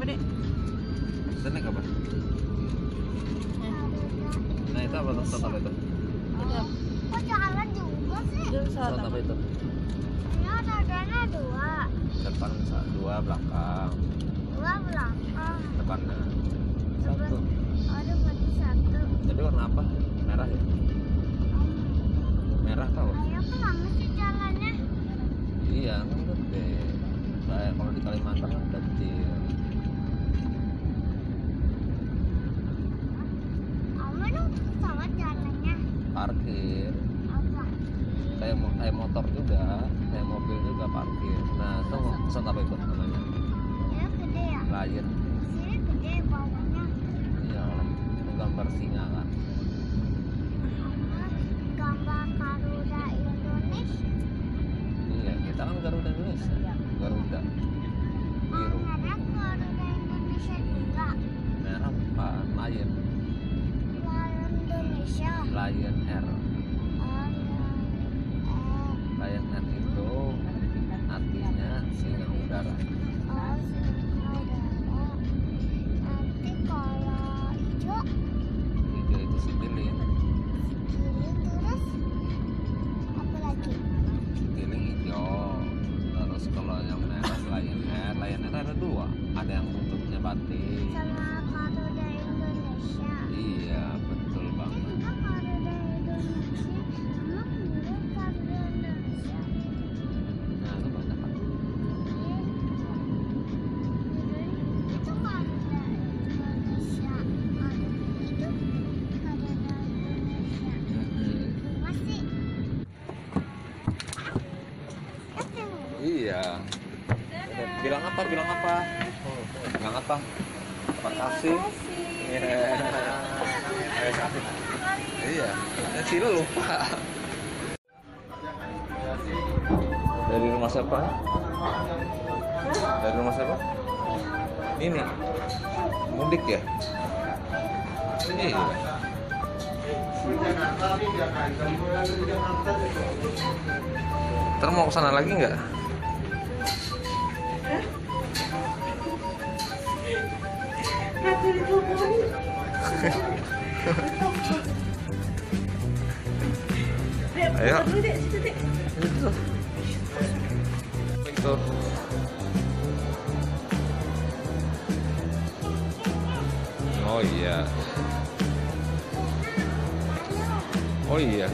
apa nih? Senek apa? Eh. Nah itu apa tuh? Apa itu? Kok oh, jalan juga sih? Sot apa itu? Ini ada dana dua Depan dua belakang Dua belakang Depan Satu oh, Ada berarti satu Jadi warna apa? Merah ya? Merah tau? Ayo kan lama sih jalannya Iya kan gede Kayak kalau di Kalimantan kan kecil Parkir. Apa? Kayak kayak motor juga, kayak mobil juga parkir. Nah, itu pesawat apa itu namanya? Ya gede ya. Lion. Sini gede bawahnya. Iya, itu gambar singa kan. Gambar Garuda Indonesia. Iya, kita kan Garuda Indonesia. Garuda. Biru. Merah Garuda Indonesia juga. Merah bukan, Lion. Indonesia. Lion Air. Lion Air itu artinya singa udara. oh. Nanti kalau hijau, Hijau itu terus apa lagi? Hijau. Terus kalau yang merah Lion Air, Lion Air ada dua. Ada yang bentuknya batik. Sama Garuda Indonesia. Iya, Iya. Bilang apa? Bilang apa? Bilang apa? Terima kasih. Iya. Iya. Ya, sih lu lupa. Dari rumah siapa? Dari rumah siapa? Ini. Mudik ya? Iya. Ntar mau ke sana lagi nggak? Ayo. Itu. Itu. Oh iya. Oh iya.